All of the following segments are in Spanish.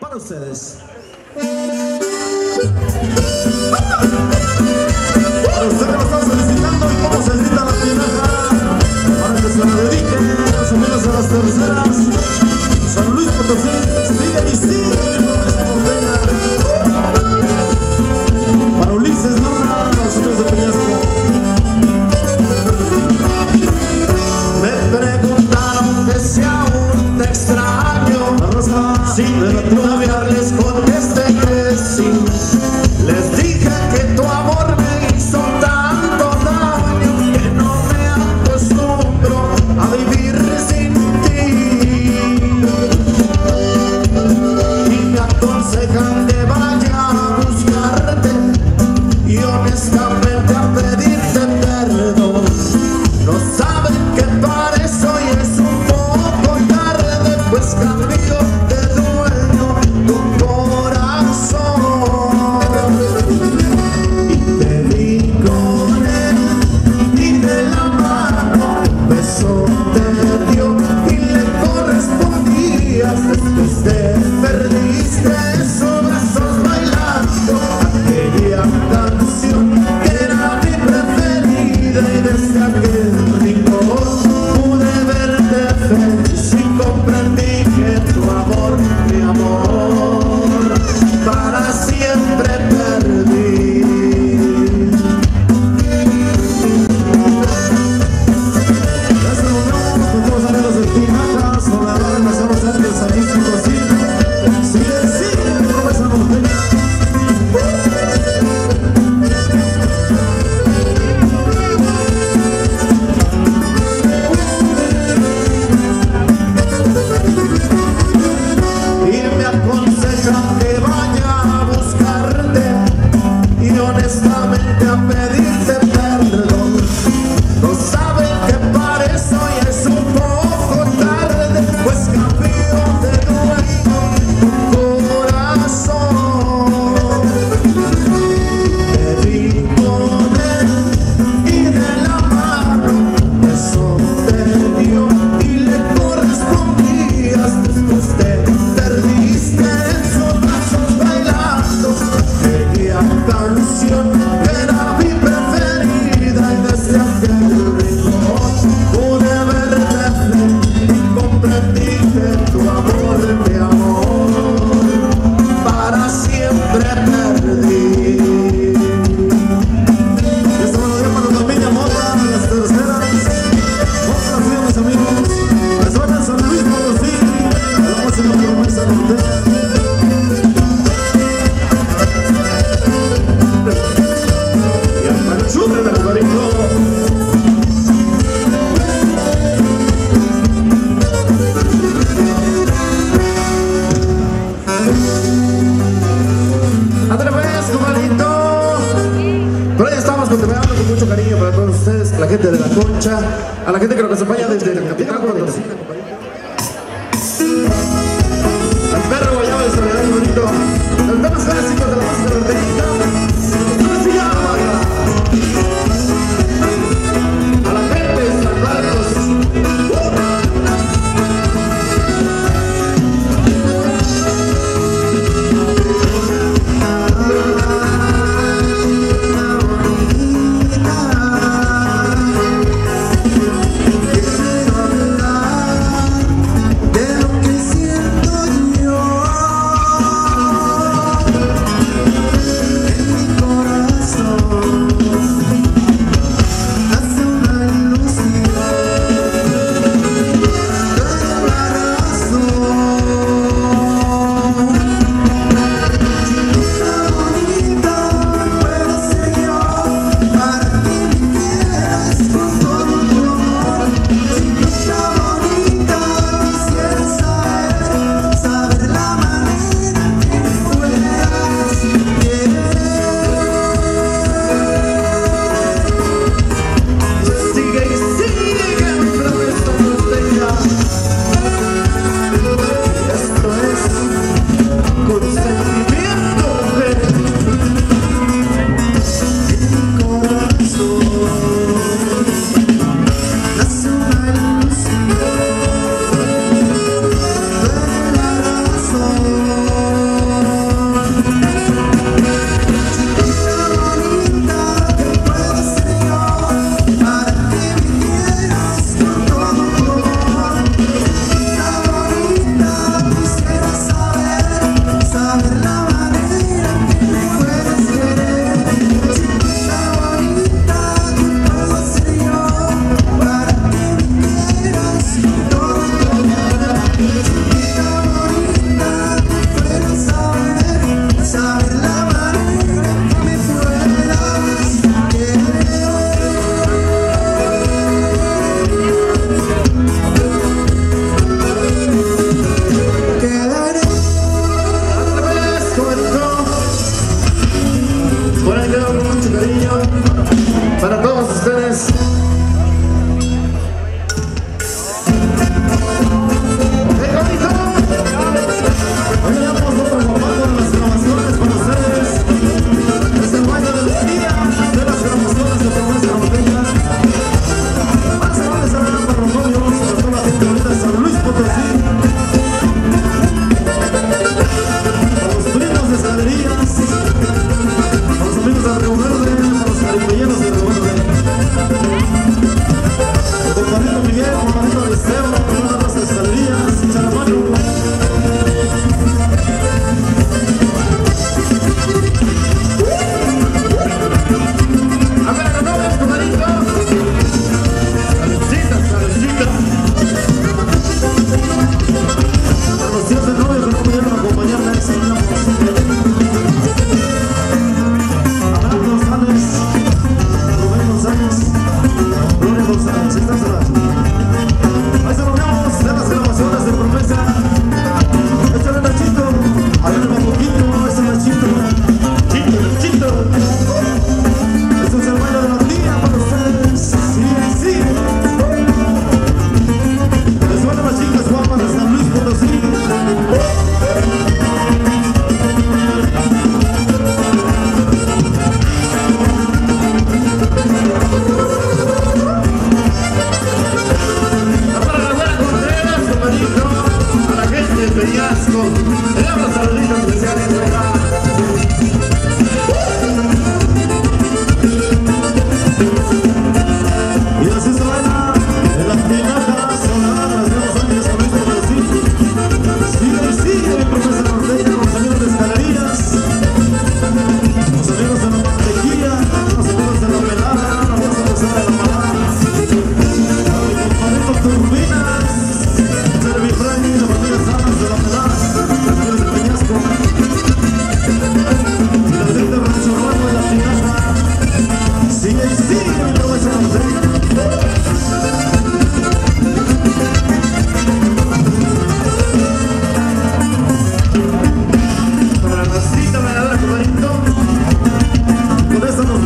para ustedes. Para ustedes lo están solicitando y cómo se grita la tierra. Para que se la dediquen los amigos de las terceras.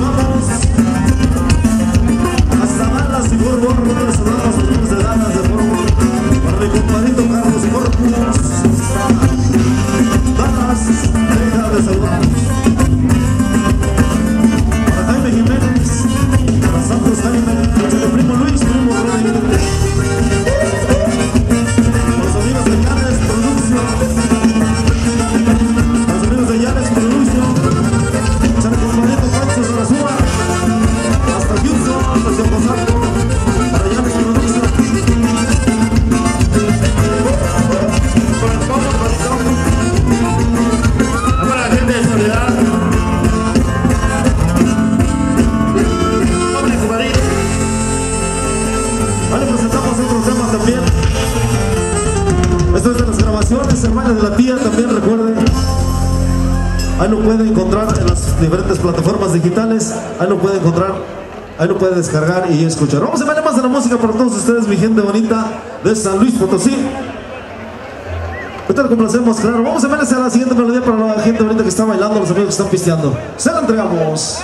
mãos descargar y escuchar. Vamos a ver más de la música para todos ustedes, mi gente bonita de San Luis Potosí. Ahorita lo complacemos, claro. Vamos a ver a la siguiente melodía para la gente bonita que está bailando, los amigos que están pisteando. Se la entregamos.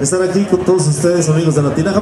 estar aquí con todos ustedes, amigos de La Tinaja.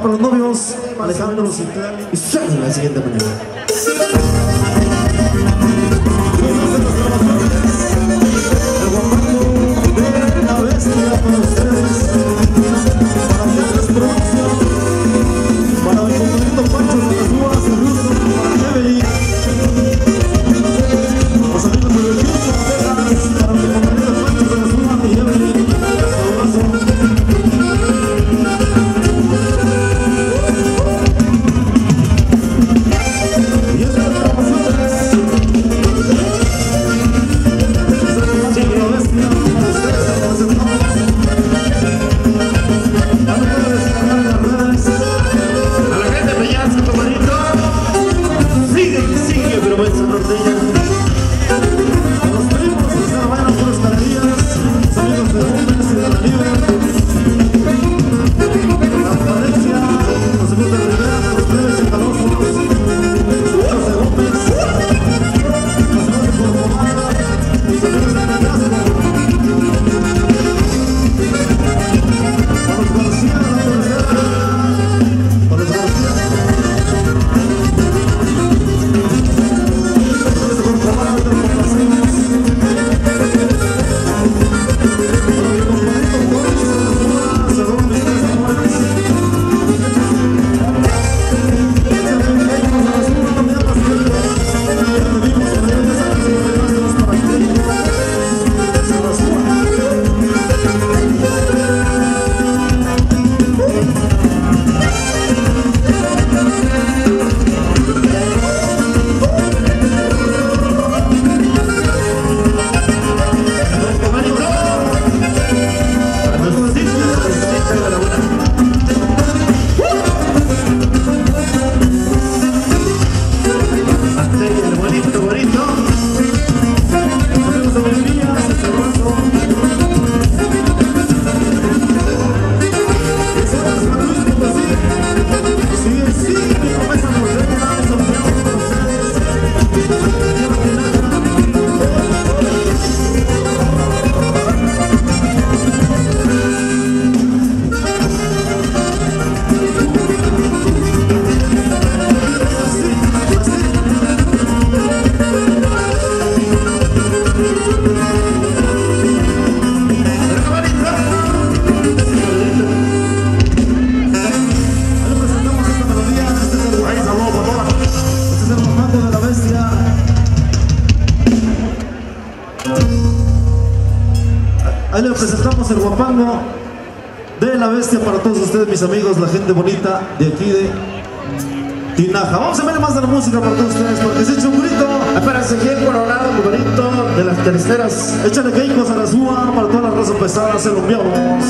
amigos, la gente bonita de aquí de Tinaja. Vamos a ver más de la música para todos ustedes, porque se echa un grito. Para Ezequiel Coronado, un de las terceras. Échale queicos a la suba para todas las razas pesadas, se lo enviamos.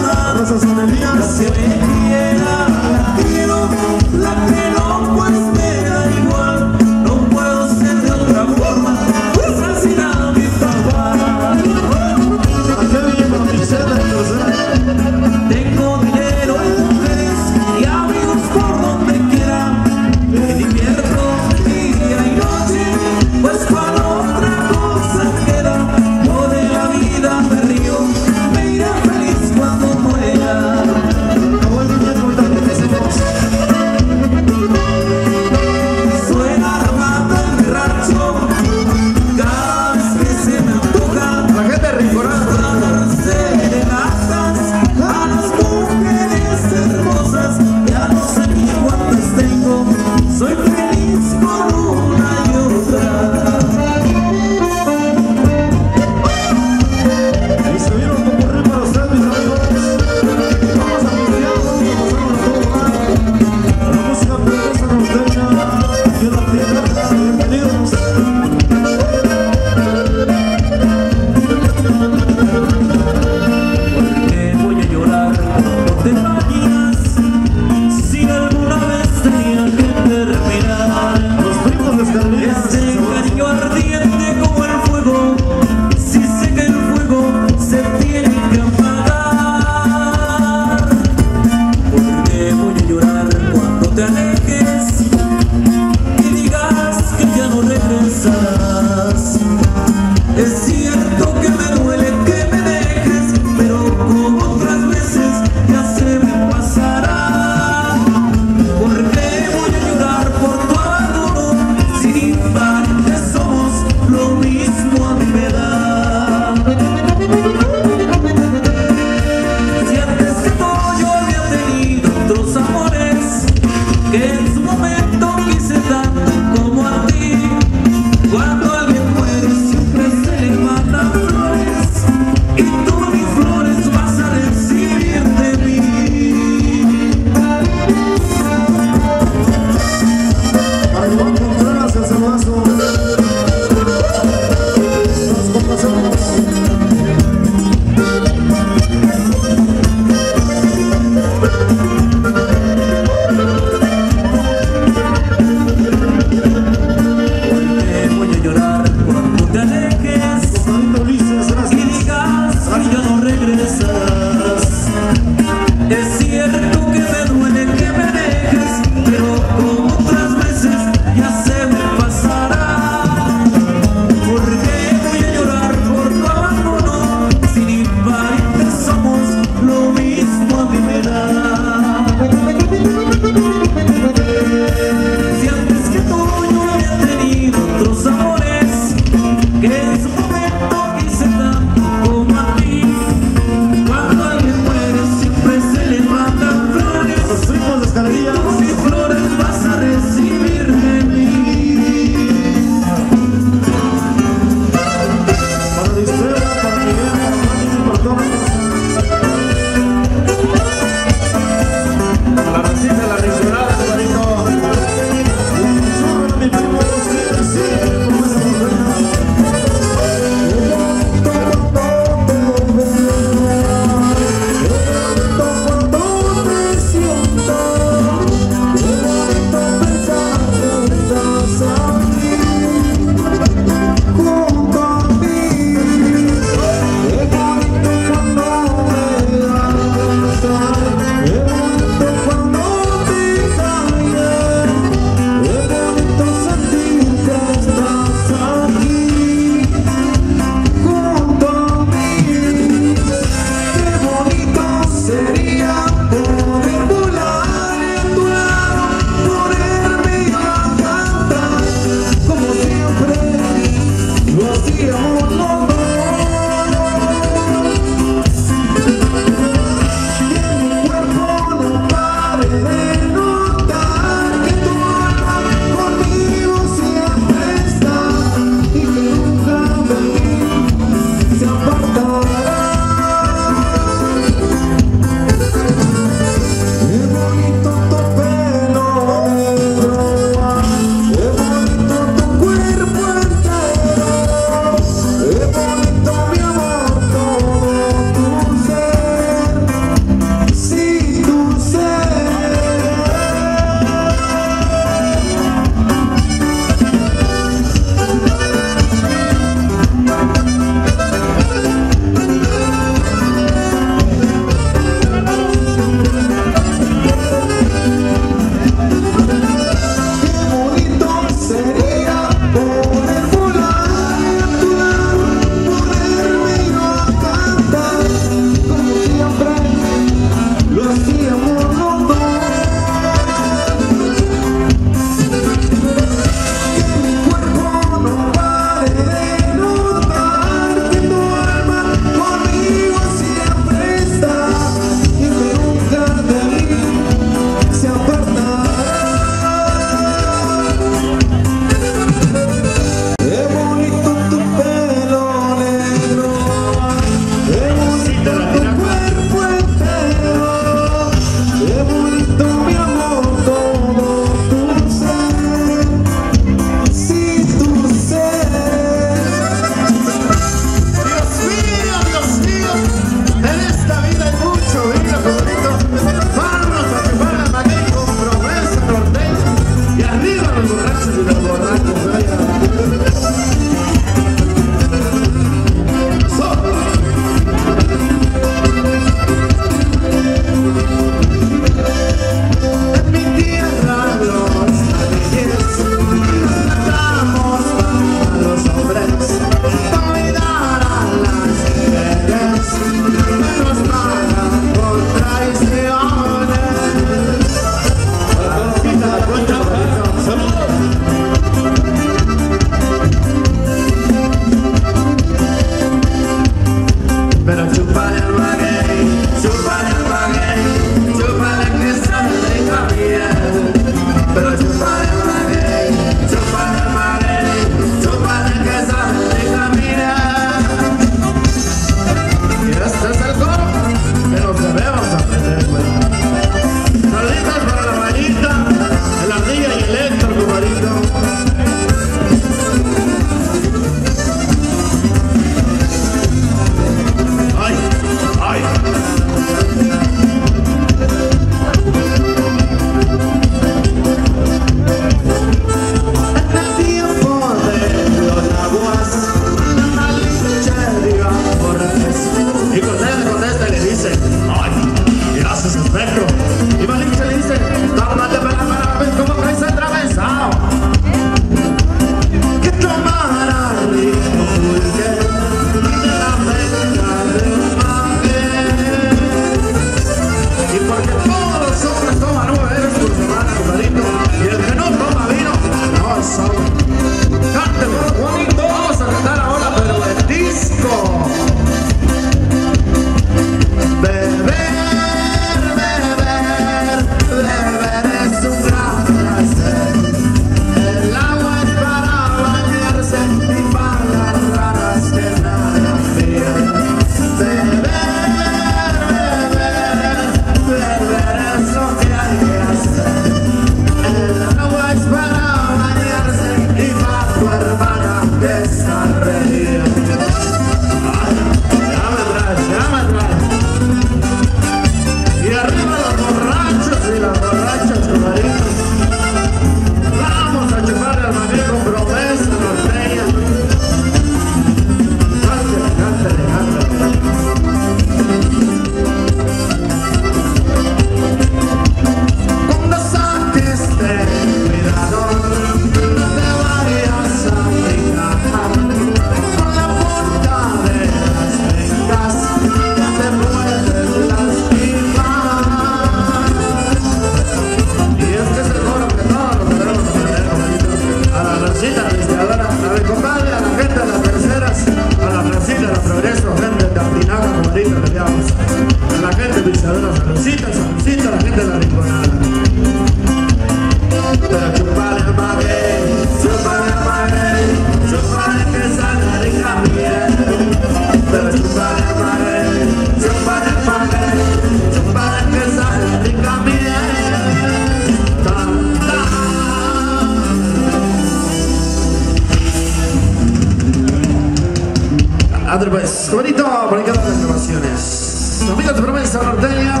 dedicada a las grabaciones. Tu amiga promesa norteña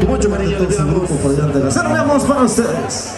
y mucho cariño le por para ustedes.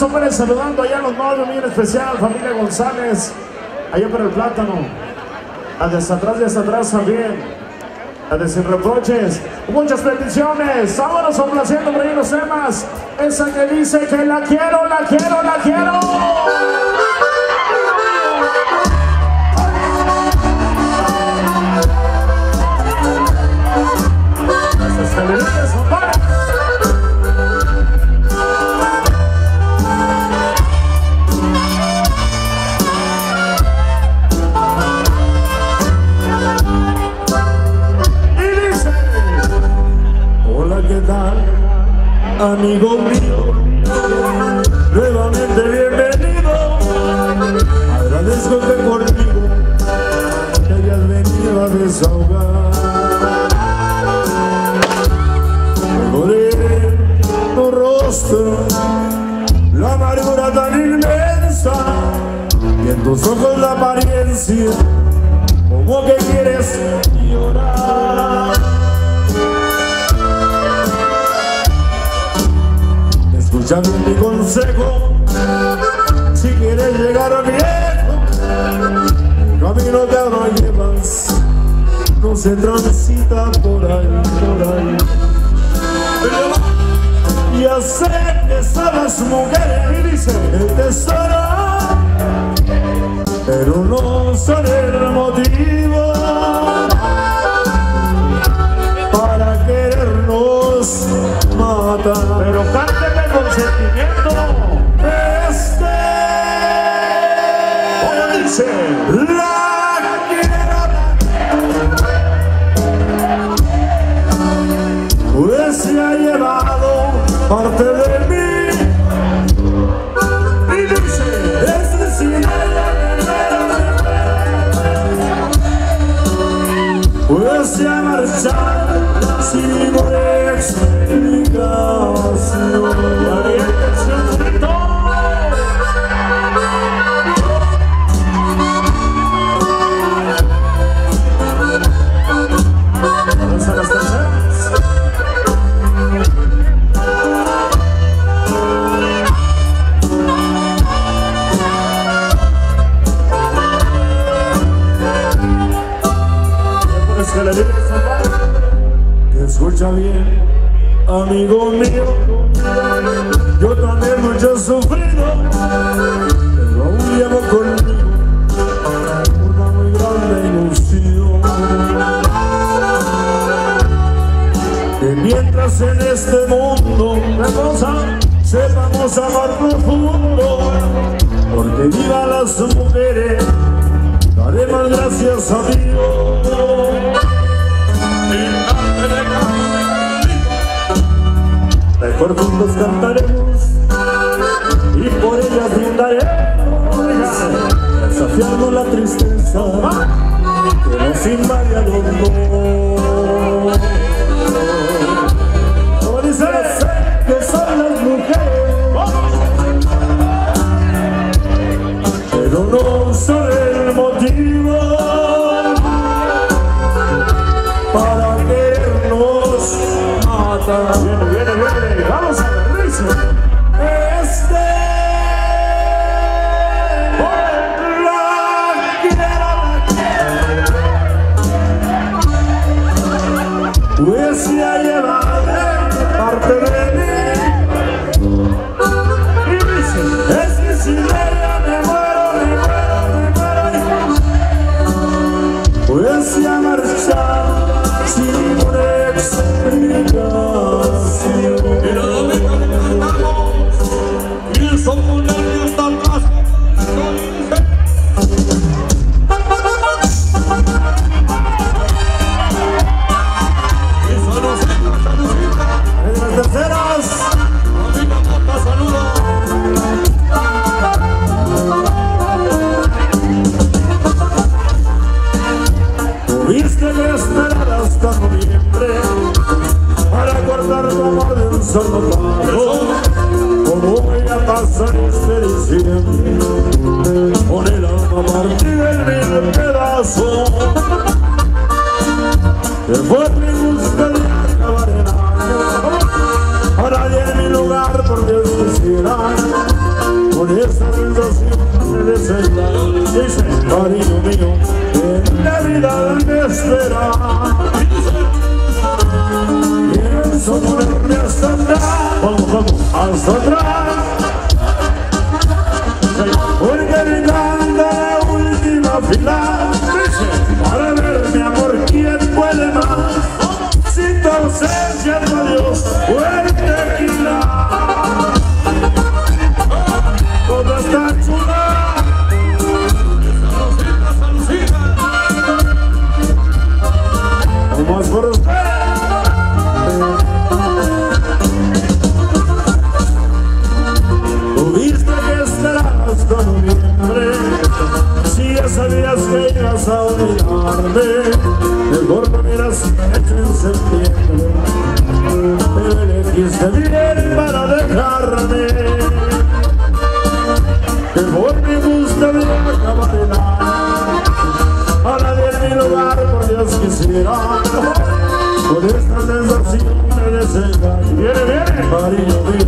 Hombre, saludando allá a los novios, bien especial, familia González, allá por el plátano. A desde atrás y hasta atrás también. A de sin reproches. Muchas bendiciones. Vámonos complaciendo por ahí los temas. Esa que dice que la quiero, la quiero, la quiero. Por ahí, por ahí. Ya sé que sabes mujeres y dice el tesoro, pero no son el motivo para querernos matar. Pero cánteme con sentimiento. Este. Escucha amigo mío. Yo también mucho he sufrido, pero aún llevo conmigo una muy grande ilusión. Que mientras en este mundo, hermosa, sepamos amar profundo, porque viva las mujeres. Daremos gracias a Dios. Mejor juntos cantaremos y por ellas brindaremos, desafiando la tristeza que nos invade a los dos. Como dice, sé que son las mujeres pero no son el motivo para querernos matar. anotado como ella pasa diciembre este con el alma partida en mil pedazos que fue mi gustaría acabar en año a nadie en mi lugar por Dios quisiera con esa sensación de desenlace dice cariño mío que en la vida me espera otra, vamos, vamos, hasta atrás. pasado de tarde El gordo era hecho en septiembre. Pero elegiste bien para dejarme. Que por mi gusta de la camarena A nadie mi lugar por Dios quisiera. Con esta sensación de desengaño Viene, viene, cariño mío.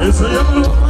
Gracias eso ya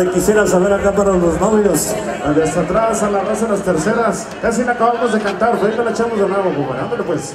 de quisiera saber acá para los novios. Desde atrás, a la raza de las terceras. Casi acabamos de cantar, ahorita la echamos de nuevo, compadre. Ándale pues.